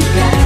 together.